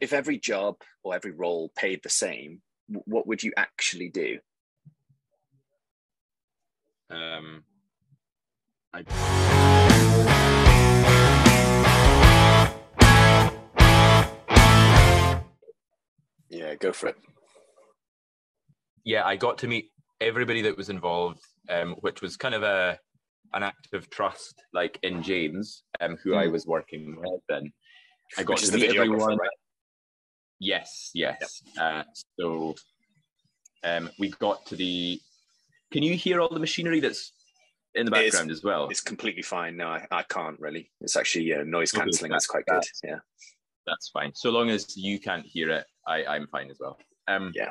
if every job or every role paid the same, what would you actually do? Um, I. Yeah, go for it. Yeah, I got to meet everybody that was involved, um, which was kind of a an act of trust, like in James, um, who mm. I hmm. was working with, and I got which to meet everyone. Right? Yes, yes. Yep. Uh, so um, we got to the. Can you hear all the machinery that's in the background as well? It's completely fine. No, I, I can't really. It's actually uh, noise cancelling. Okay, that's quite good. Yeah, that's fine. So long as you can't hear it, I, I'm fine as well. Um, yeah.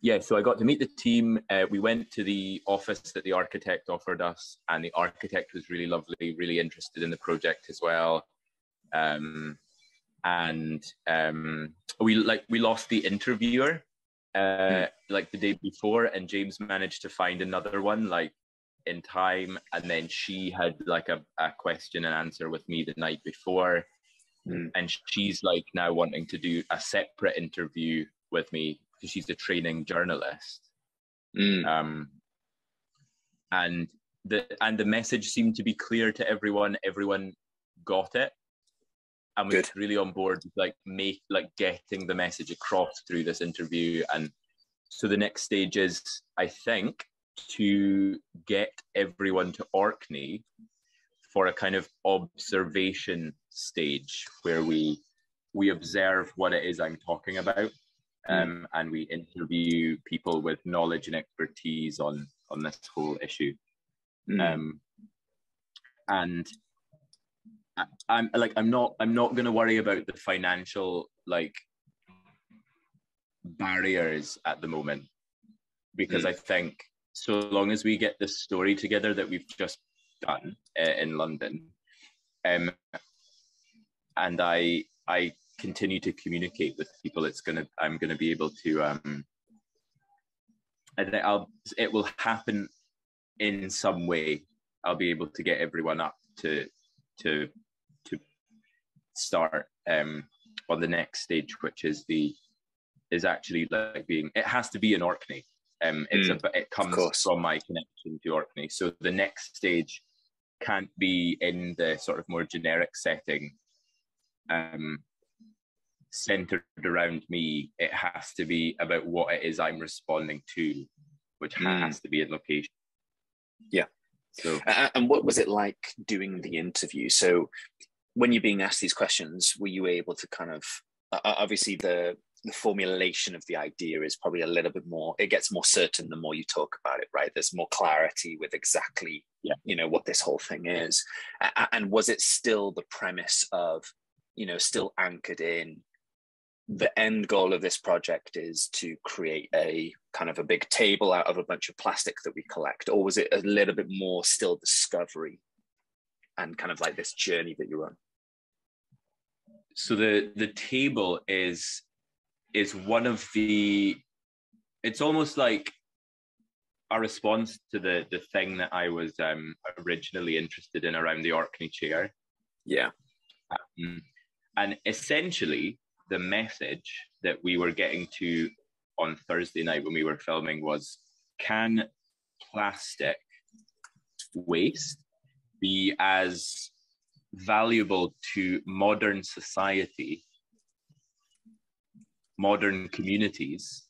Yeah, so I got to meet the team. Uh, we went to the office that the architect offered us, and the architect was really lovely, really interested in the project as well. Um, and um, we like we lost the interviewer uh, mm. like the day before, and James managed to find another one like in time, and then she had like a, a question and answer with me the night before, mm. and she's like now wanting to do a separate interview with me because she's a training journalist. Mm. Um, and the and the message seemed to be clear to everyone. Everyone got it and was Good. really on board with like make like getting the message across through this interview and so the next stage is i think to get everyone to orkney for a kind of observation stage where we we observe what it is i'm talking about hmm. um, and we interview people with knowledge and expertise on on this whole issue mm. um, and I'm like I'm not I'm not going to worry about the financial like barriers at the moment because mm. I think so long as we get the story together that we've just done uh, in London, um, and I I continue to communicate with people, it's gonna I'm gonna be able to um, and I'll it will happen in some way. I'll be able to get everyone up to to start um, on the next stage, which is the is actually like being it has to be in Orkney. Um, it's mm, a, it comes from my connection to Orkney. So the next stage can't be in the sort of more generic setting, um, centered around me. It has to be about what it is I'm responding to, which mm. has to be in location. Yeah. So, and what was it like doing the interview? So, when you're being asked these questions, were you able to kind of obviously the the formulation of the idea is probably a little bit more it gets more certain the more you talk about it right? There's more clarity with exactly yeah. you know what this whole thing is. And was it still the premise of you know still anchored in the end goal of this project is to create a kind of a big table out of a bunch of plastic that we collect? Or was it a little bit more still discovery and kind of like this journey that you're on so the the table is is one of the it's almost like a response to the the thing that I was um, originally interested in around the Orkney chair. Yeah. Um, and essentially, the message that we were getting to on Thursday night when we were filming was can plastic waste be as valuable to modern society, modern communities,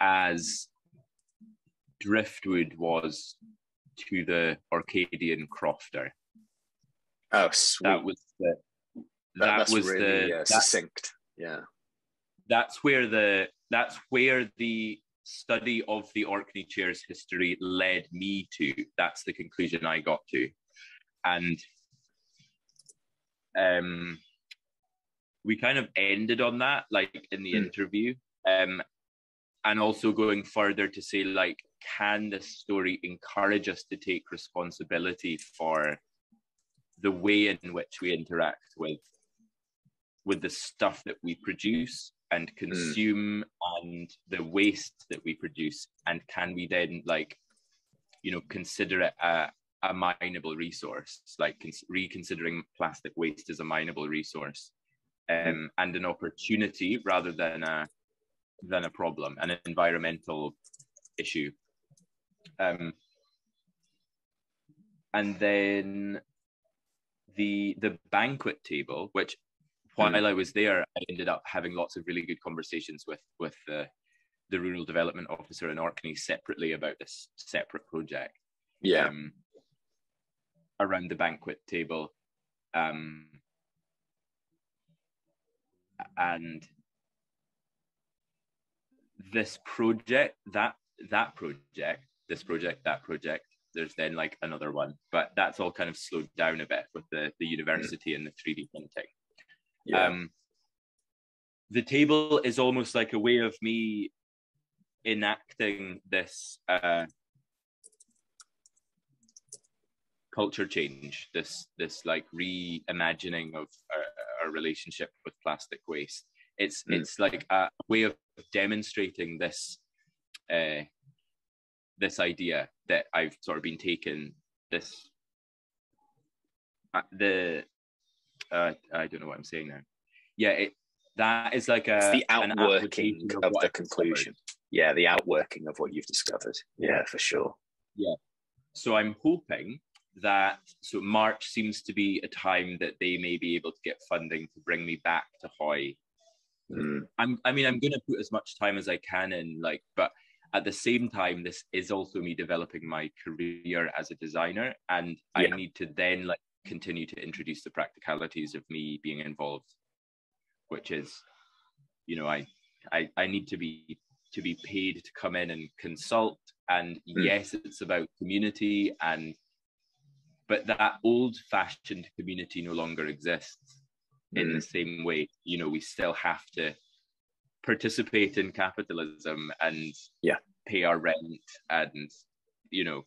as driftwood was to the Orcadian crofter. Oh, sweet. That was the. That, that was really, the uh, succinct. Yeah. That's where the that's where the study of the Orkney Chair's history led me to. That's the conclusion I got to. And um, we kind of ended on that, like in the mm. interview. Um, and also going further to say, like, can this story encourage us to take responsibility for the way in which we interact with with the stuff that we produce and hmm. consume mm. and the waste that we produce and can we then like you know consider it a, a mineable resource like cons- reconsidering plastic waste as a mineable resource um, and an opportunity rather than a than a problem, an environmental issue. Um, and then the the banquet table, which while mm. I was there, I ended up having lots of really good conversations with with the the rural development officer in Orkney separately about this separate project. Yeah. Um, around the banquet table, um, and this project, that that project, this project, that project. There's then like another one, but that's all kind of slowed down a bit with the the university mm. and the 3D printing. Yeah. Um, the table is almost like a way of me enacting this uh, culture change, this this like reimagining of our, our relationship with plastic waste. It's mm. it's like a way of demonstrating this uh, this idea that I've sort of been taken this uh, the uh, I don't know what I'm saying now. Yeah, it, that is like a it's the outworking of, of the conclusion. Yeah, the outworking of what you've discovered. Yeah, for sure. Yeah. So I'm hoping that so March seems to be a time that they may be able to get funding to bring me back to Hoy. Mm. I'm I mean I'm going to put as much time as I can in like but at the same time this is also me developing my career as a designer and yeah. I need to then like continue to introduce the practicalities of me being involved which is you know I I I need to be to be paid to come in and consult and mm. yes it's about community and but that old fashioned community no longer exists mm. in the mm. same way you know we still have to participate in capitalism and yeah pay our rent and you know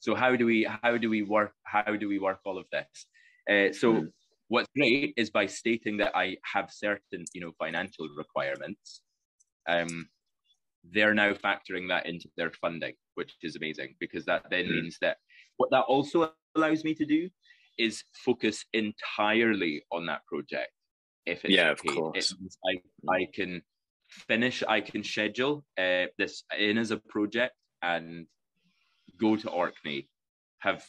so how do we how do we work how do we work all of this uh, so mm. what's great is by stating that i have certain you know financial requirements um they're now factoring that into their funding which is amazing because that then mm. means that what that also allows me to do is focus entirely on that project. If it's yeah, okay. of course. I, I can finish, I can schedule uh, this in as a project and go to Orkney, have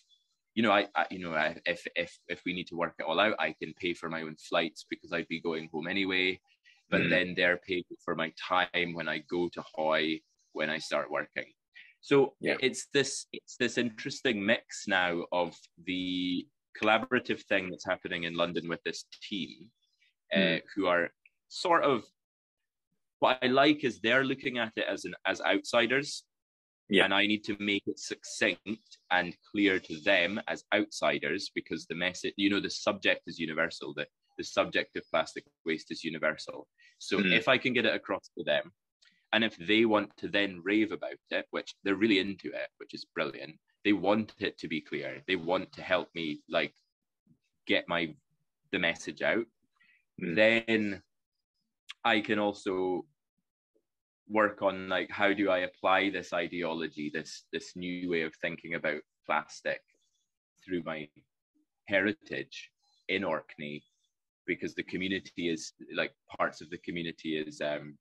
you know, I, I you know, I, if if if we need to work it all out, I can pay for my own flights because I'd be going home anyway. But mm. then they're paying for my time when I go to Hoy when I start working. So yeah. it's this it's this interesting mix now of the collaborative thing that's happening in London with this team, mm. uh, who are sort of what I like is they're looking at it as an as outsiders. Yeah. And I need to make it succinct and clear to them as outsiders because the message, you know, the subject is universal. The, the subject of plastic waste is universal. So mm. if I can get it across to them, and if they want to then rave about it, which they're really into it, which is brilliant, they want it to be clear. They want to help me like get my the message out. Mm. Then I can also work on like how do I apply this ideology, this this new way of thinking about plastic through my heritage in Orkney, because the community is like parts of the community is um,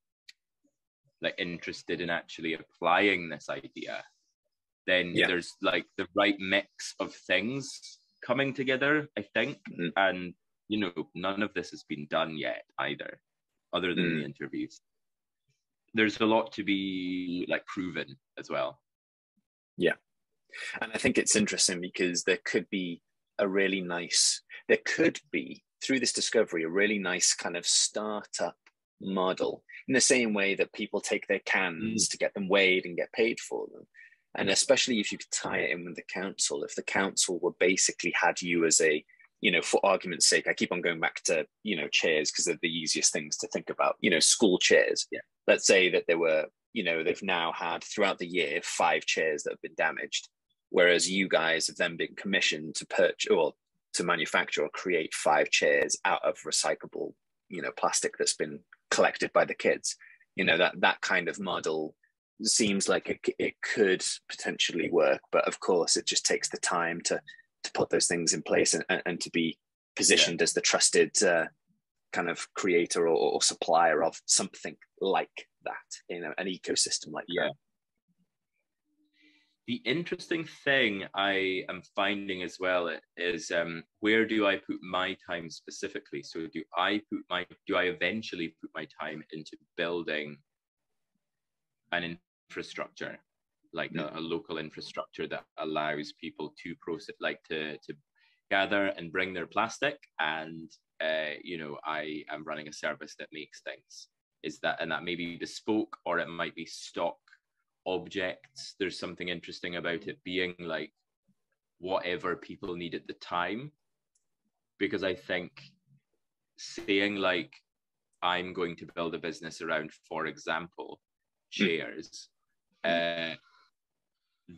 like interested in actually applying this idea then yeah. there's like the right mix of things coming together i think mm-hmm. and you know none of this has been done yet either other than mm. the interviews there's a lot to be like proven as well. Yeah. And i think it's interesting because there could be a really nice there could be through this discovery a really nice kind of startup model in the same way that people take their cans mm. to get them weighed and get paid for them. And especially if you could tie it in with the council if the council were basically had you as a you know for argument's sake i keep on going back to you know chairs because they're the easiest things to think about. You know school chairs. Yeah. Let's say that there were you know they've now had throughout the year five chairs that have been damaged whereas you guys have then been commissioned to purchase or to manufacture or create five chairs out of recyclable you know plastic that's been collected by the kids. You know that that kind of model seems like it, it could potentially work but of course it just takes the time to to put those things in place and, and to be positioned yeah. as the trusted uh, kind of creator or, or supplier of something like that in a, an ecosystem like yeah. that. The interesting thing I am finding as well is um, where do I put my time specifically? So do I put my do I eventually put my time into building an infrastructure, like a, a, local infrastructure that allows people to process, like to to gather and bring their plastic, and uh, you know I am running a service that makes things. Is that and that may be bespoke or it might be stock objects. There's something interesting about it being like whatever people need at the time. Because I think saying like I'm going to build a business around, for example, hmm. chairs, mm. uh,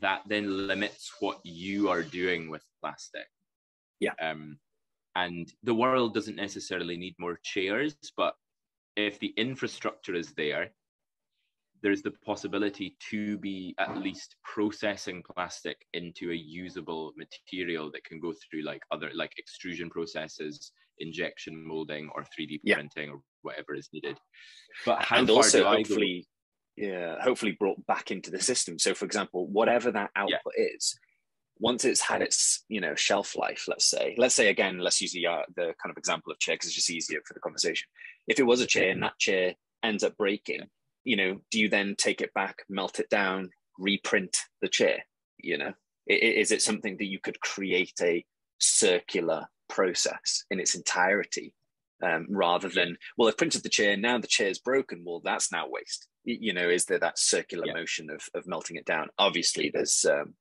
that then limits what you are doing with plastic. Yeah. Um, and the world doesn't necessarily need more chairs, but if the infrastructure is there, there's the possibility to be at least processing plastic into a usable material that can go through like other like extrusion processes injection molding or 3d printing yeah. or whatever is needed but how and also hopefully yeah hopefully brought back into the system so for example whatever that output yeah. is once it's had its you know shelf life let's say let's say again let's use the, uh, the kind of example of chair because it's just easier for the conversation if it was a chair and that chair ends up breaking you know, do you then take it back, melt it down, reprint the chair? You know, is it something that you could create a circular process in its entirety um, rather than, well, I've printed the chair, now the chair's broken, well, that's now waste. You know, is there that circular yeah. motion of, of melting it down? Obviously, there's, um,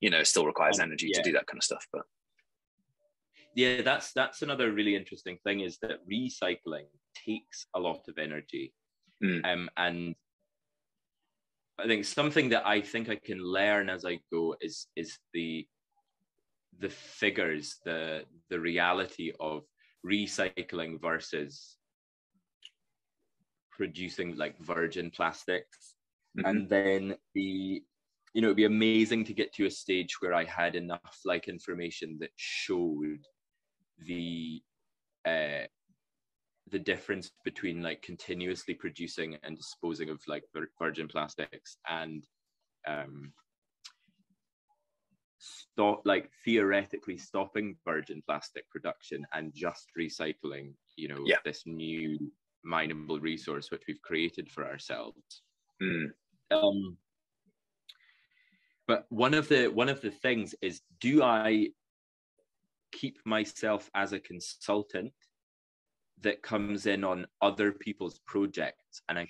you know, still requires energy yeah. to do that kind of stuff, but yeah that's that's another really interesting thing is that recycling takes a lot of energy Mm. Um, and I think something that I think I can learn as I go is is the the figures, the the reality of recycling versus producing like virgin plastics. Mm-hmm. And then the you know, it'd be amazing to get to a stage where I had enough like information that showed the uh, the difference between like continuously producing and disposing of like virgin plastics and um stop like theoretically stopping virgin plastic production and just recycling you know yeah. this new mineable resource which we've created for ourselves mm. um but one of the one of the things is do i keep myself as a consultant that comes in on other people's projects and i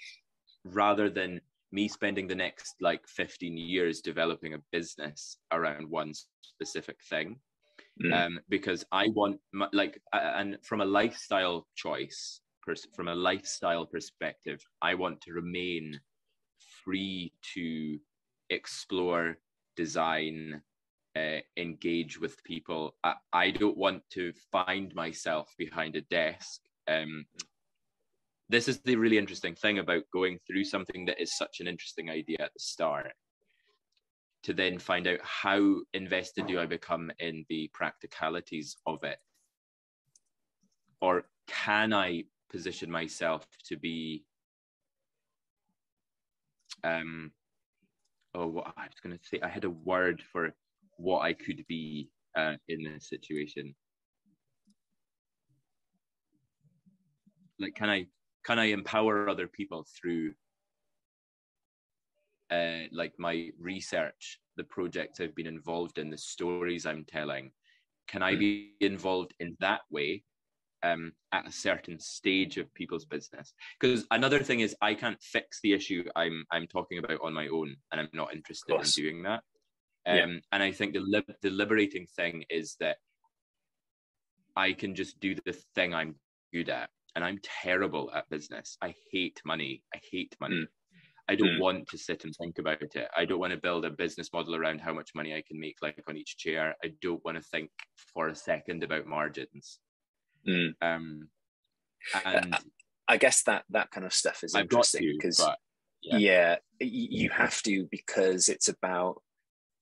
rather than me spending the next like 15 years developing a business around one specific thing mm. um, because i want my, like and from a lifestyle choice pers- from a lifestyle perspective i want to remain free to explore design uh, engage with people I, I don't want to find myself behind a desk um, this is the really interesting thing about going through something that is such an interesting idea at the start to then find out how invested do I become in the practicalities of it? Or can I position myself to be um oh what I was gonna say I had a word for what I could be uh, in this situation. like can i can i empower other people through uh, like my research the projects i've been involved in the stories i'm telling can i hmm. be involved in that way um, at a certain stage of people's business because another thing is i can't fix the issue i'm i'm talking about on my own and i'm not interested in doing that um, yeah. and i think the, the liberating thing is that i can just do the thing i'm good at and I'm terrible at business. I hate money. I hate money. Mm. I don't mm. want to sit and think about it. I don't want to build a business model around how much money I can make, like on each chair. I don't want to think for a second about margins. Mm. Um, and I guess that that kind of stuff is interesting because yeah. yeah, you have to because it's about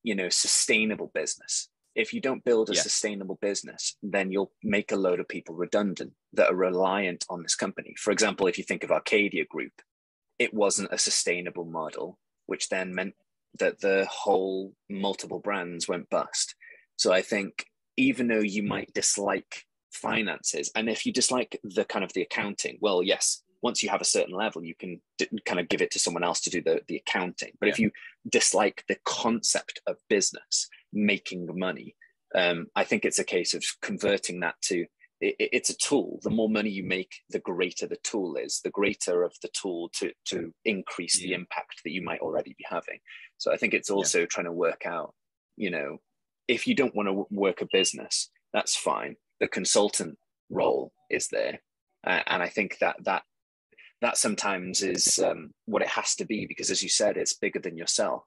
you know sustainable business if you don't build a Yeah. sustainable business, then you'll make a load of people redundant that are reliant on this company. For example, if you think of Arcadia Group, it wasn't a sustainable model, which then meant that the whole multiple brands went bust. So I think even though you might dislike finances, and if you dislike the kind of the accounting, well, yes, once you have a certain level, you can d- kind of give it to someone else to do the, the accounting. But if you dislike the concept of business, making money, um, I think it's a case of converting that to it, it's a tool. The more money you make, the greater the tool is, the greater of the tool to to increase the impact that you might already be having. So I think it's also trying to work out, you know, if you don't want to work a business, that's fine. The consultant role is there, uh, and I think that that that sometimes is um, what it has to be because, as you said, it's bigger than yourself,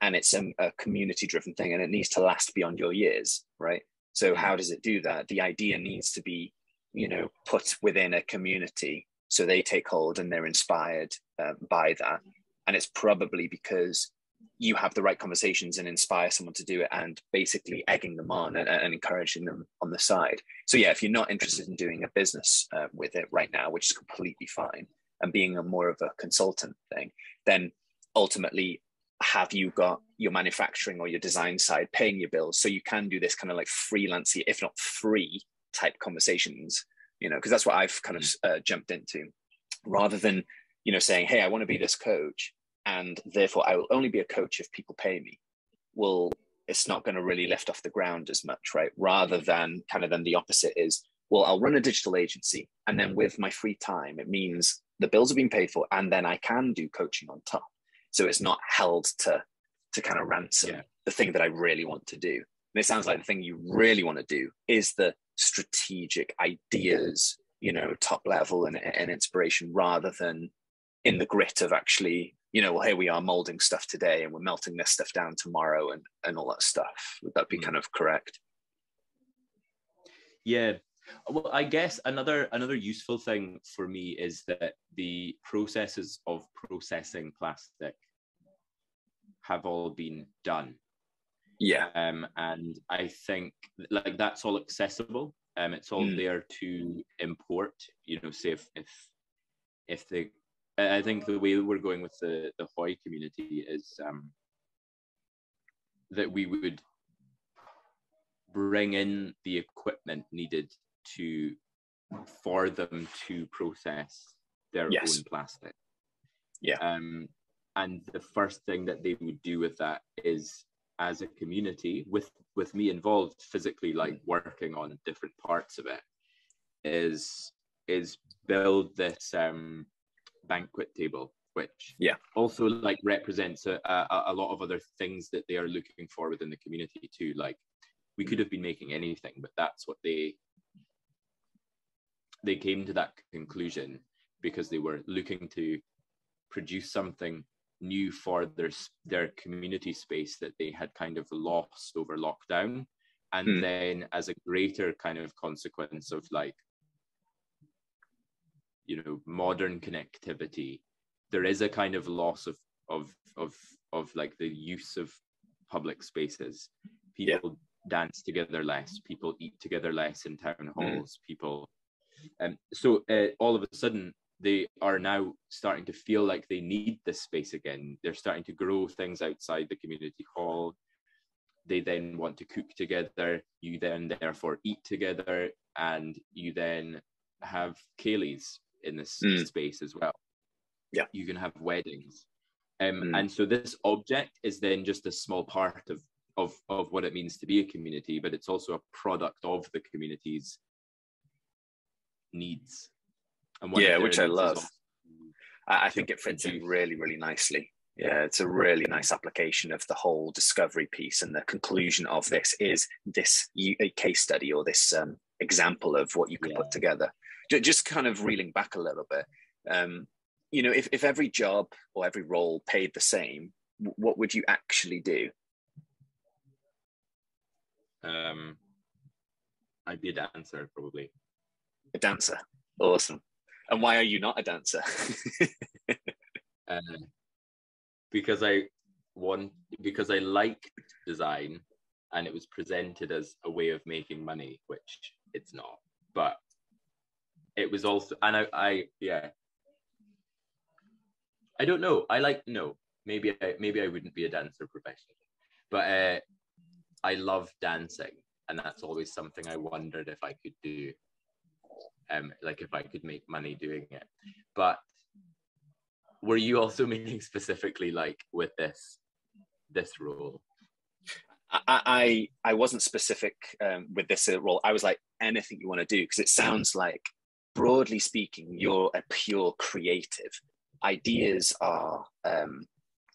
and it's a, a community-driven thing, and it needs to last beyond your years, right? So how does it do that? The idea needs to be, you know, put within a community so they take hold and they're inspired uh, by that, and it's probably because you have the right conversations and inspire someone to do it and basically egging them on and, and encouraging them on the side. So yeah if you're not interested in doing a business uh, with it right now which is completely fine and being a more of a consultant thing then ultimately have you got your manufacturing or your design side paying your bills? So you can do this kind of like freelancey if not free type conversations you know because that's what i've kind of uh, jumped into. Rather than you know saying hey i want to be this coach and therefore I will only be a coach if people pay me. Well, it's not going to really lift off the ground as much, right? Rather than kind of then the opposite is, well, I'll run a digital agency, and then with my free time, it means the bills are being paid for, and then I can do coaching on top. So it's not held to to kind of ransom Yeah. the thing that I really want to do. And it sounds like the thing you really want to do is the strategic ideas, you know, top level and, and inspiration rather than in the grit of actually you know, well, here we are molding stuff today and we're melting this stuff down tomorrow and, and all that stuff. Would that be Mm. kind of correct? Yeah. Well, I guess another another useful thing for me is that the processes of processing plastic have all been done. Yeah. Um, and I think like that's all accessible. Um, it's all Mm. there to import. You know, say if if if the I think the way we're going with the the Hoy community is um, that we would bring in the equipment needed to for them to process their Yes. own plastic. Yeah. Um, and the first thing that they would do with that is, as a community, with with me involved physically, like working on different parts of it, is is build this um, banquet table, which Yeah. also like represents a, a, a lot of other things that they are looking for within the community too. Like we could have been making anything, but that's what they they came to that conclusion because they were looking to produce something new for their their community space that they had kind of lost over lockdown and Hmm. then as a greater kind of consequence of like you know modern connectivity there is a kind of loss of of of of like the use of public spaces. Yeah. people dance together less people eat together less in town halls people um, so uh, all of a sudden they are now starting to feel like they need this space again. They're starting to grow things outside the community hall. They then want to cook together. You then therefore eat together. And you then have ceilidhs in this Mm. space as well Yeah. you can have weddings um, Mm. and so this object is then just a small part of of of what it means to be a community but it's also a product of the community's needs and Yeah, which I love. I, I think it fits in really, really nicely. Yeah, it's a really nice application of the whole discovery piece, and the conclusion of this is this case study or this um, example of what you could Yeah. put together. Ju- Just kind of reeling back a little bit, um, you know, if, if every job or every role paid the same, what would you actually do? um i'd be a dancer probably A dancer. Awesome. And why are you not a dancer? uh, because I want because I like design and it was presented as a way of making money, which it's not. But it was also, and I, I yeah, I don't know. I like no, maybe I, maybe I wouldn't be a dancer professionally, but uh, I love dancing, and that's always something I wondered if I could do. Um, like if I could make money doing it, but were you also meaning specifically like with this this role? I I, I wasn't specific um, with this role. I was like anything you want to do because it sounds like broadly speaking you're a pure creative. Ideas are um,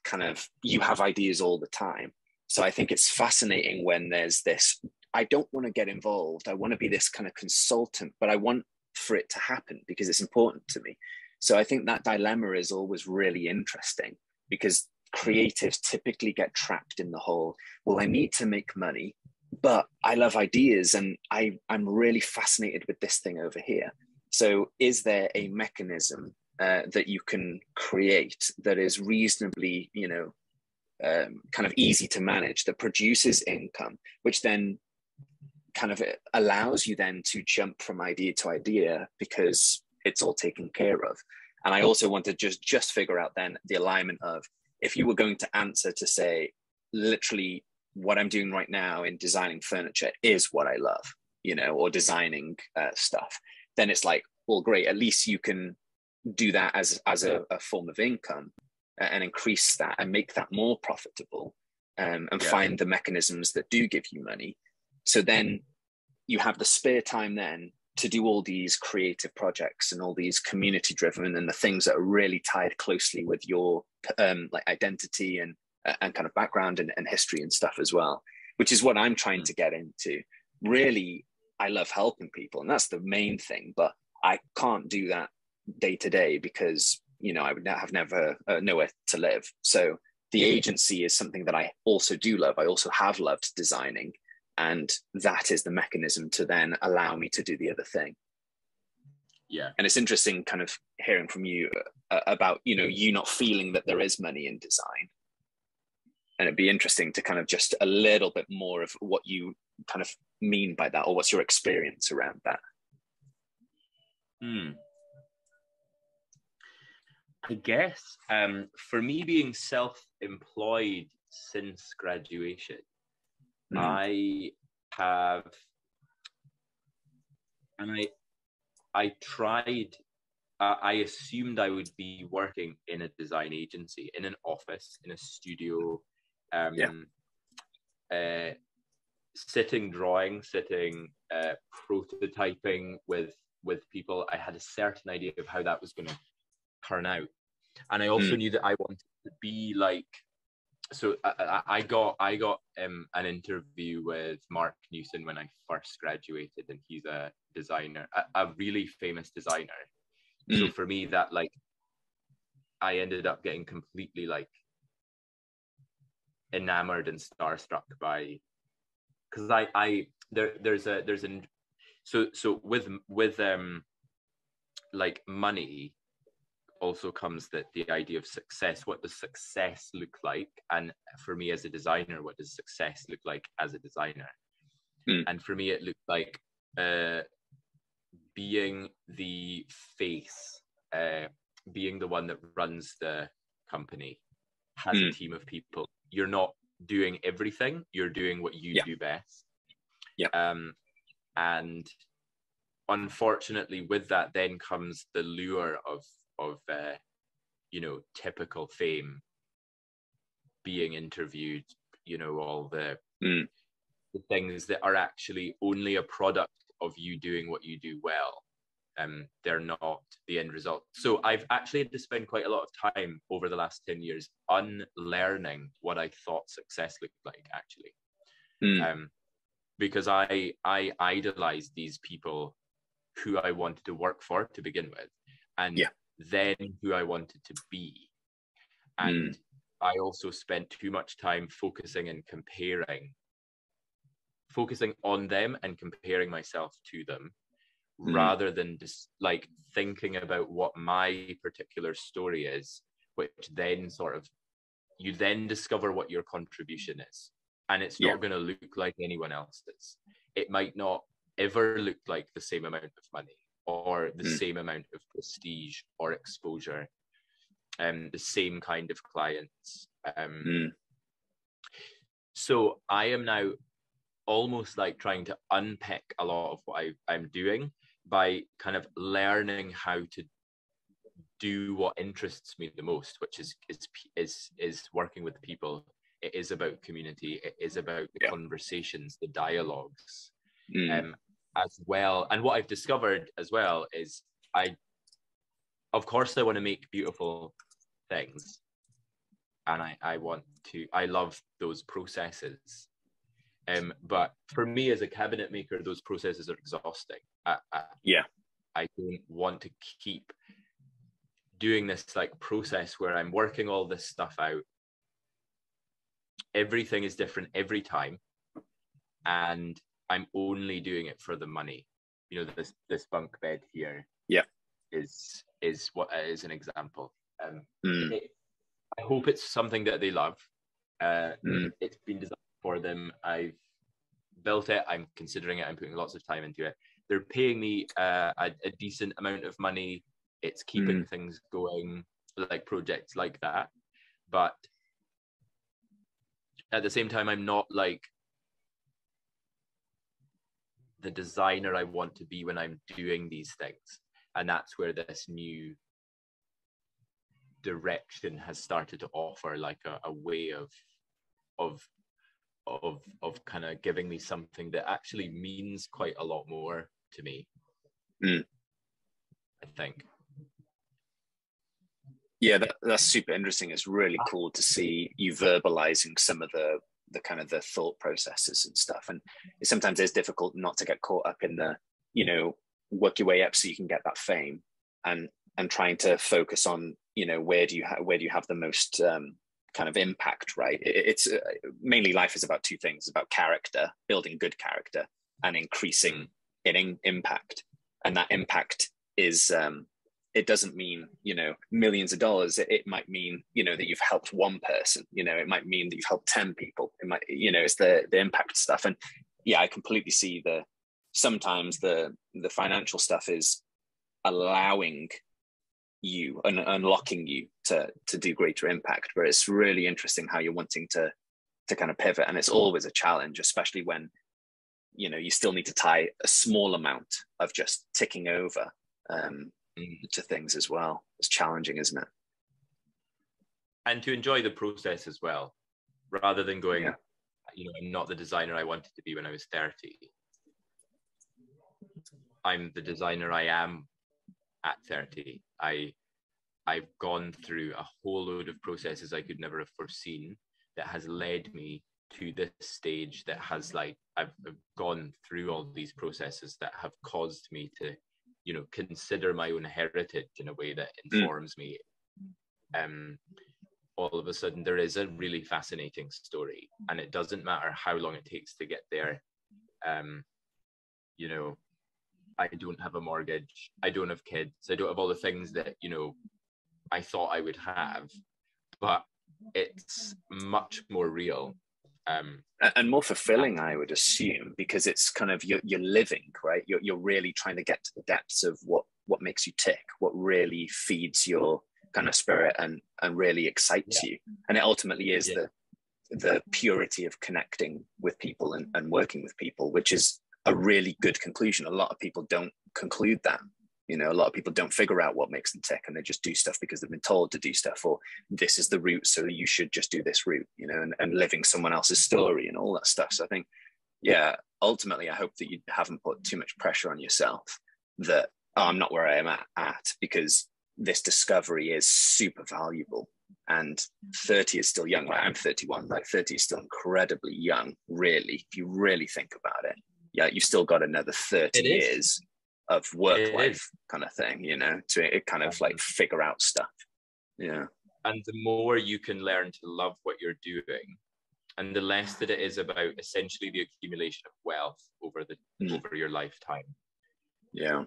kind of you have ideas all the time. So I think it's fascinating when there's this. I don't want to get involved. I want to be this kind of consultant, but I want for it to happen because it's important to me. So I think that dilemma is always really interesting because creatives typically get trapped in the whole, well, I need to make money, but I love ideas and I, I'm really fascinated with this thing over here. So is there a mechanism uh, that you can create that is reasonably, you know, um, kind of easy to manage that produces income, which then kind of allows you then to jump from idea to idea because it's all taken care of. And I also want to just just figure out then the alignment of if you were going to answer to say literally what I'm doing right now in designing furniture is what I love, you know, or designing uh, stuff, then it's like, well, great. At least you can do that as as a, a form of income and increase that and make that more profitable um, and yeah. find the mechanisms that do give you money. So then you have the spare time then to do all these creative projects and all these community driven and the things that are really tied closely with your um, like identity and and kind of background and, and history and stuff as well which is what i'm trying mm. to get into really i love helping people and that's the main thing but i can't do that day to day because you know i would have never uh, nowhere to live. So the agency is something that i also do love. I also have loved designing and that is the mechanism to then allow me to do the other thing. Yeah. And it's interesting kind of hearing from you uh, about you know you not feeling that there is money in design. And it'd be interesting to kind of just a little bit more of what you kind of mean by that or what's your experience around that hmm. i guess um, for me being self-employed since graduation mm. I have, and I, I tried. Uh, I assumed I would be working in a design agency, in an office, in a studio, um, yeah. uh, sitting drawing, sitting uh, prototyping with with people. I had a certain idea of how that was going to turn out, and I also mm. knew that I wanted to be like so I, I, got I got um, an interview with Marc Newson when I first graduated, and he's a designer, a, a really famous designer. Mm. So for me, that like I ended up getting completely like enamored and starstruck by because I I there there's a there's an so so with with um like money also comes that the idea of success what does success look like and for me as a designer what does success look like as a designer mm. and for me it looked like uh, being the face uh, being the one that runs the company has mm. a hmm. team of people you're not doing everything you're doing what you yeah. do best yeah um and unfortunately with that then comes the lure of of uh, you know typical fame being interviewed you know all the, mm. the things that are actually only a product of you doing what you do well um they're not the end result so i've actually had to spend quite a lot of time over the last 10 years unlearning what i thought success looked like actually mm. um because i i idolized these people who i wanted to work for to begin with and yeah then who I wanted to be. And mm. I also spent too much time focusing and comparing, focusing on them and comparing myself to them mm. rather than just like thinking about what my particular story is, which then sort of you then discover what your contribution is. and it's not yeah. going to look like anyone else's. It might not ever look like the same amount of money or the mm. same amount of prestige or exposure, and um, the same kind of clients. Um, mm. So I am now almost like trying to unpick a lot of what I, I'm doing by kind of learning how to do what interests me the most, which is is is is working with people. It is about community. It is about the yeah. conversations, the dialogues, mm. um, as well. And what I've discovered as well is I, of course, I want to make beautiful things, and I I want to. I love those processes. Um, but for me as a cabinet maker, those processes are exhausting. I, I, yeah, I don't want to keep doing this like process where I'm working all this stuff out. Everything is different every time, and I'm only doing it for the money. You know, this this bunk bed here. Yeah, is is what is an example. Um, mm. it, I hope it's something that they love. Uh, mm. It's been designed for them. I've built it. I'm considering it. I'm putting lots of time into it. They're paying me uh, a, a decent amount of money it's keeping mm. things going like projects like that but at the same time i'm not like the designer i want to be when i'm doing these things and that's where this new direction has started to offer like a, a way of of of of kind of giving me something that actually means quite a lot more to me mm. i think yeah, that, that's super interesting. It's really cool to see you verbalizing some of the the kind of the thought processes and stuff. And it sometimes it's difficult not to get caught up in the, you know, work your way up so you can get that fame, and and trying to focus on, you know, where do you have where do you have the most um, kind of impact, right? It's uh, mainly life is about two things: about character, building good character, and increasing in impact. And that impact is um, it doesn't mean you know millions of dollars it, it, might mean you know that you've helped one person you know it might mean that you've helped 10 people it might you know it's the the impact stuff and yeah i completely see the sometimes the the financial stuff is allowing you and unlocking you to to do greater impact but it's really interesting how you're wanting to to kind of pivot and it's always a challenge especially when you know you still need to tie a small amount of just ticking over um, to things as well. It's challenging, isn't it? And to enjoy the process as well, rather than going, yeah. you know, I'm not the designer I wanted to be when I was 30. I'm the designer I am at 30. I I've gone through a whole load of processes I could never have foreseen that has led me to this stage that has like I've, I've gone through all these processes that have caused me to you know consider my own heritage in a way that mm. informs mm. me um all of a sudden there is a really fascinating story and it doesn't matter how long it takes to get there um you know i don't have a mortgage i don't have kids i don't have all the things that you know i thought i would have but it's much more real um, and more fulfilling, I would assume, because it's kind of you're, you're living, right? You're, you're really trying to get to the depths of what what makes you tick, what really feeds your kind of spirit and and really excites yeah. you, and it ultimately is yeah. the the purity of connecting with people and, and working with people, which is a really good conclusion. A lot of people don't conclude that you know a lot of people don't figure out what makes them tick and they just do stuff because they've been told to do stuff or this is the route so you should just do this route you know and, and living someone else's story and all that stuff. So i think yeah ultimately i hope that you haven't put too much pressure on yourself that oh, i'm not where i am at, at because this discovery is super valuable. And 30 is still young right i'm 31 like 30 is still incredibly young really if you really think about it yeah you've still got another 30 years of work life kind of thing, you know, to kind of like figure out stuff. Yeah. And the more you can learn to love what you're doing, and the less that it is about essentially the accumulation of wealth over the mm. over your lifetime. Yeah.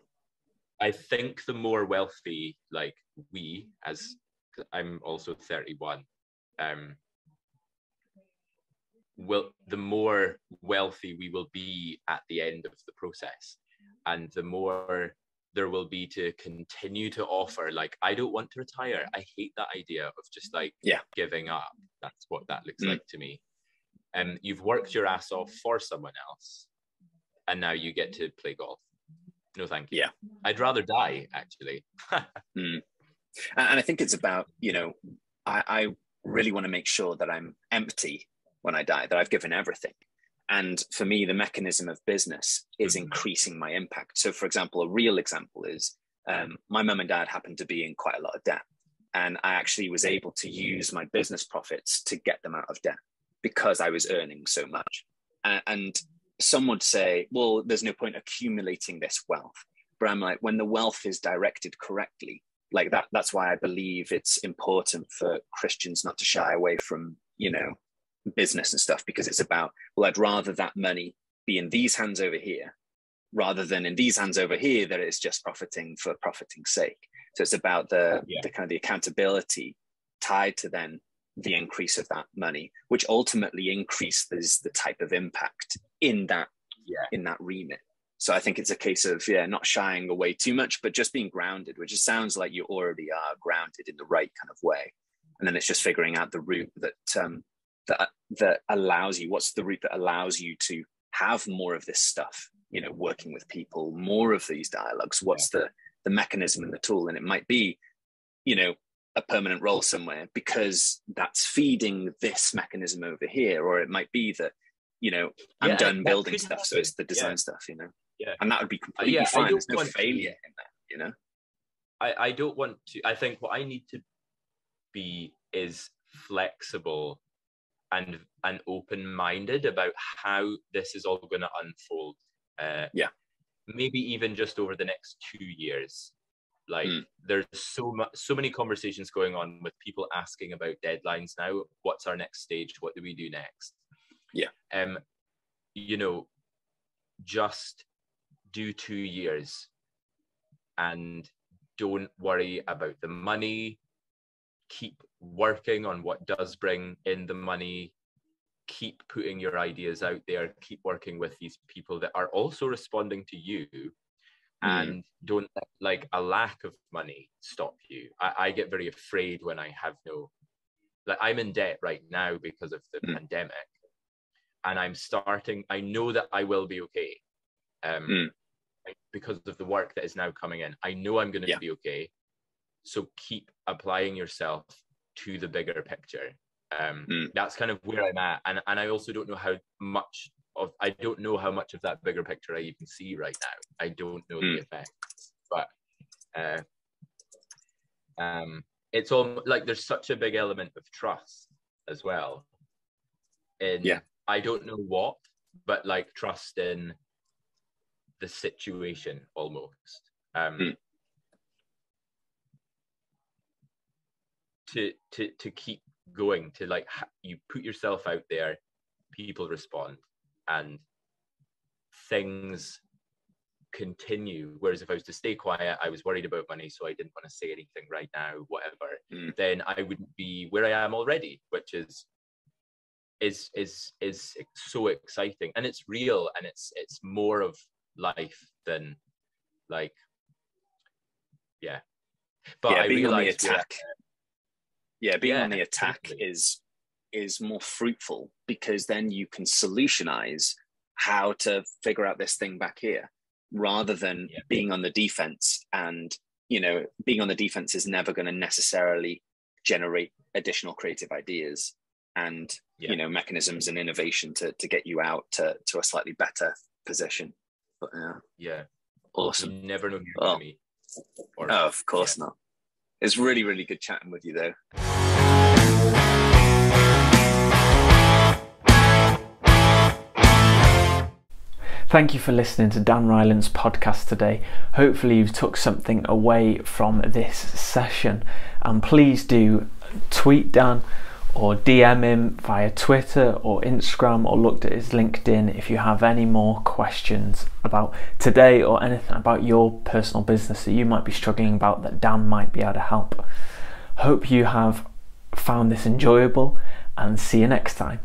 I think the more wealthy, like we, as I'm also 31, um, will the more wealthy we will be at the end of the process and the more there will be to continue to offer. Like i don't want to retire. I hate that idea of just like yeah. giving up. That's what that looks mm. like to me. And um, you've worked your ass off for someone else and now you get to play golf. No thank you. Yeah. I'd rather die actually. Mm. and i think it's about you know I, I really want to make sure that i'm empty when i die that i've given everything and for me, the mechanism of business is mm-hmm. increasing my impact. So, for example, a real example is um, my mum and dad happened to be in quite a lot of debt. And I actually was able to use my business profits to get them out of debt because I was earning so much. And, and some would say, well, there's no point accumulating this wealth. But I'm like, when the wealth is directed correctly, like that, that's why I believe it's important for Christians not to shy away from, you know, business and stuff because it's about well i'd rather that money be in these hands over here rather than in these hands over here that it's just profiting for profiting's sake so it's about the, yeah. the kind of the accountability tied to then the increase of that money which ultimately increases the type of impact in that yeah. in that remit so i think it's a case of yeah not shying away too much but just being grounded which it sounds like you already are grounded in the right kind of way and then it's just figuring out the route that um, that that allows you what's the route that allows you to have more of this stuff you know working with people more of these dialogues? What's the the mechanism and the tool? And it might be you know a permanent role somewhere because that's feeding this mechanism over here or it might be that you know i'm yeah, done building stuff happen. so it's the design yeah. stuff you know? Yeah. And that would be completely uh, yeah, fine. there's no failure to, in that you know? I, I don't want to i think what i need to be is flexible and and open minded about how this is all going to unfold. Uh, yeah, maybe even just over the next two years. Like mm. there's so much, so many conversations going on with people asking about deadlines now. What's our next stage? What do we do next? Yeah. Um, you know, just do two years, and don't worry about the money. Keep working on what does bring in the money keep putting your ideas out there keep working with these people that are also responding to you mm. and don't let like a lack of money stop you I, I, get very afraid when i have no like i'm in debt right now because of the mm. pandemic and i'm starting i know that i will be okay um mm. because of the work that is now coming in i know i'm going to yeah. be okay so keep applying yourself to the bigger picture. Um, mm. That's kind of where I'm at, and and I also don't know how much of I don't know how much of that bigger picture I even see right now. I don't know mm. the effects, but uh, um, it's all like there's such a big element of trust as well. In yeah, I don't know what, but like trust in the situation almost. Um, mm. To to to keep going to like you put yourself out there people respond and things continue. Whereas if i was to stay quiet i was worried about money so i didn't want to say anything right now whatever mm. then i wouldn't be where i am already which is is is is so exciting. And it's real and it's it's more of life than like yeah. But yeah, I being on the attack yeah being yeah, on the attack is is more fruitful because then you can solutionize how to figure out this thing back here rather than yeah. being on the defense and you know being on the defense is never going to necessarily generate additional creative ideas and yeah. you know mechanisms and innovation to to get you out to to a slightly better position but yeah yeah awesome you never know oh. or, oh, of course yeah. not it's really really good chatting with you though Thank you for listening to Dan Ryland's podcast today. Hopefully, you've took something away from this session. And please do tweet Dan or DM him via Twitter or Instagram or looked at his LinkedIn if you have any more questions about today or anything about your personal business that you might be struggling about that Dan might be able to help. Hope you have found this enjoyable and see you next time.